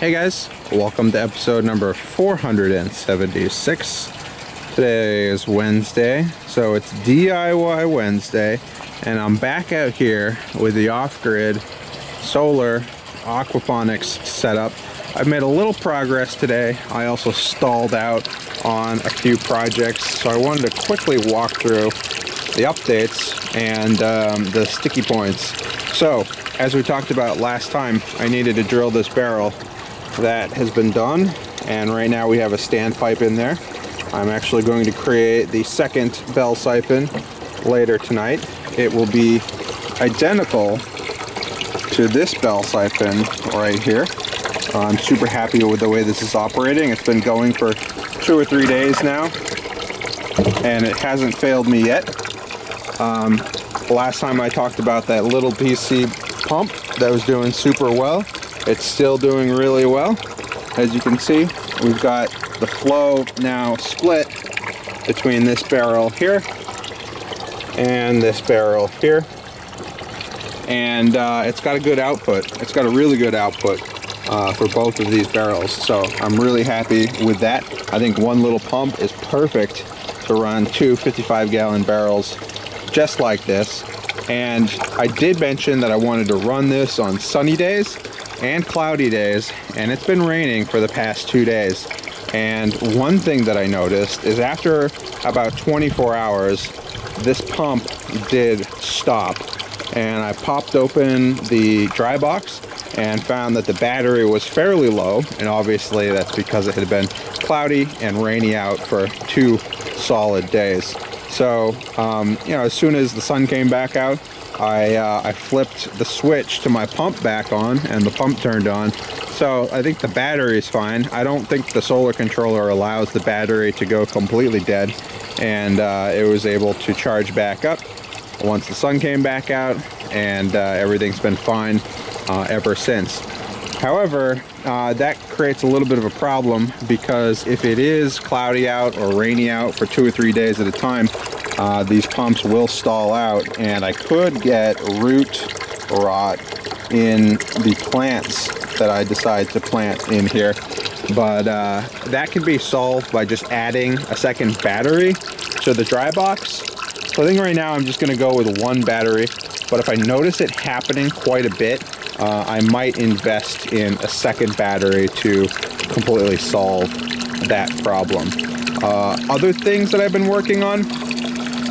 Hey guys, welcome to episode number 476. Today is Wednesday, so it's DIY Wednesday, and I'm back out here with the off-grid solar aquaponics setup. I've made a little progress today. I also stalled out on a few projects, so I wanted to quickly walk through the updates and um, the sticky points. So, as we talked about last time, I needed to drill this barrel that has been done and right now we have a standpipe in there. I'm actually going to create the second bell siphon later tonight. It will be identical to this bell siphon right here. I'm super happy with the way this is operating. It's been going for two or three days now and it hasn't failed me yet. Um, last time I talked about that little DC pump that was doing super well it's still doing really well. As you can see, we've got the flow now split between this barrel here and this barrel here. And uh, it's got a good output. It's got a really good output uh, for both of these barrels. So I'm really happy with that. I think one little pump is perfect to run two 55 gallon barrels just like this. And I did mention that I wanted to run this on sunny days and cloudy days and it's been raining for the past two days. And one thing that I noticed is after about 24 hours this pump did stop. And I popped open the dry box and found that the battery was fairly low. And obviously that's because it had been cloudy and rainy out for two solid days. So um, you know as soon as the sun came back out I, uh, I flipped the switch to my pump back on and the pump turned on. So I think the battery is fine. I don't think the solar controller allows the battery to go completely dead. And uh, it was able to charge back up once the sun came back out and uh, everything's been fine uh, ever since. However, uh, that creates a little bit of a problem because if it is cloudy out or rainy out for two or three days at a time, uh, these pumps will stall out and I could get root rot in the plants that I decide to plant in here. But uh, that can be solved by just adding a second battery to the dry box. So I think right now I'm just gonna go with one battery, but if I notice it happening quite a bit, uh, I might invest in a second battery to completely solve that problem. Uh, other things that I've been working on,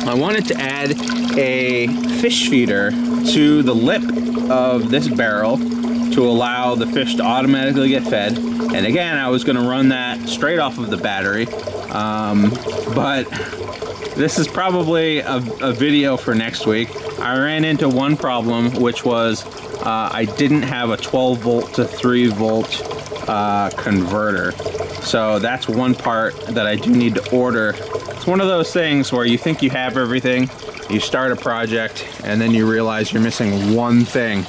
I wanted to add a fish feeder to the lip of this barrel to allow the fish to automatically get fed. And again, I was gonna run that straight off of the battery, um, but this is probably a, a, video for next week. I ran into one problem, which was uh, I didn't have a 12 volt to 3 volt uh, converter. So that's one part that I do need to order it's one of those things where you think you have everything, you start a project, and then you realize you're missing one thing.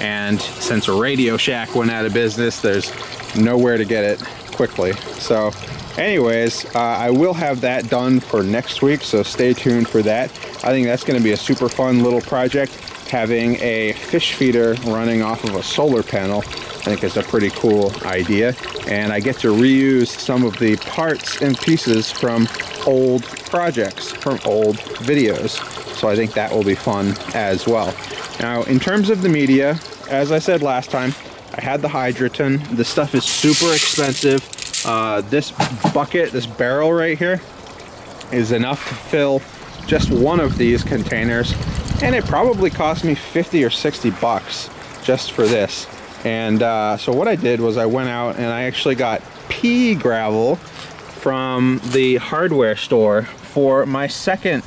And since a Radio Shack went out of business, there's nowhere to get it quickly. So anyways, uh, I will have that done for next week, so stay tuned for that. I think that's gonna be a super fun little project. Having a fish feeder running off of a solar panel, I think is a pretty cool idea. And I get to reuse some of the parts and pieces from old projects, from old videos. So I think that will be fun as well. Now, in terms of the media, as I said last time, I had the Hydroton. This stuff is super expensive. Uh, this bucket, this barrel right here, is enough to fill just one of these containers. And it probably cost me 50 or 60 bucks just for this. And uh, so what I did was I went out and I actually got pea gravel from the hardware store for my second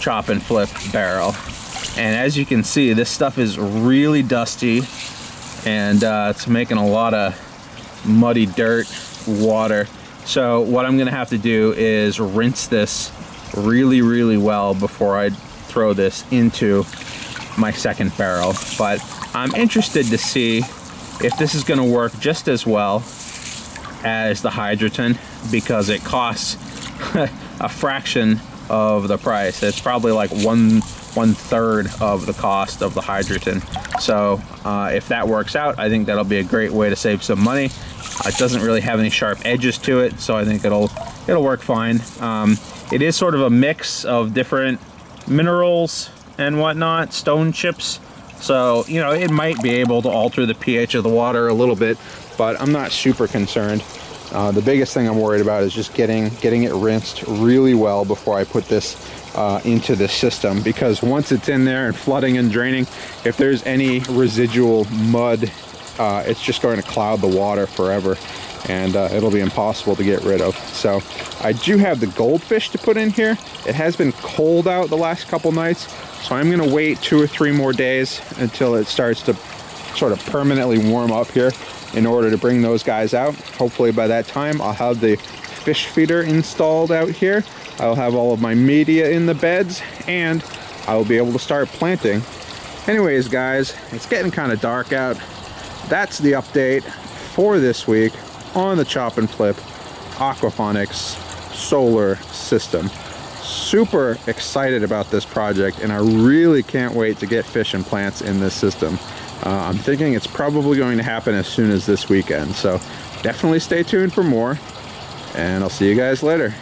chop and flip barrel. And as you can see, this stuff is really dusty and uh, it's making a lot of muddy dirt, water. So what I'm gonna have to do is rinse this really, really well before I throw this into my second barrel. But I'm interested to see if this is gonna work just as well as the Hydroton because it costs a fraction of the price. It's probably like one one third of the cost of the Hydroton. So uh, if that works out, I think that'll be a great way to save some money. It doesn't really have any sharp edges to it, so I think it'll it'll work fine. Um, it is sort of a mix of different minerals and whatnot, stone chips. So, you know, it might be able to alter the pH of the water a little bit, but I'm not super concerned. Uh, the biggest thing I'm worried about is just getting getting it rinsed really well before I put this uh, into the system because once it's in there and flooding and draining, if there's any residual mud, uh, it's just going to cloud the water forever and uh, it'll be impossible to get rid of. So I do have the goldfish to put in here. It has been cold out the last couple nights, so I'm gonna wait two or three more days until it starts to sort of permanently warm up here in order to bring those guys out. Hopefully by that time I'll have the fish feeder installed out here. I'll have all of my media in the beds and I'll be able to start planting. Anyways guys, it's getting kind of dark out. That's the update for this week on the Chop and Flip Aquaponics solar system. Super excited about this project and I really can't wait to get fish and plants in this system. Uh, I'm thinking it's probably going to happen as soon as this weekend. So definitely stay tuned for more and I'll see you guys later.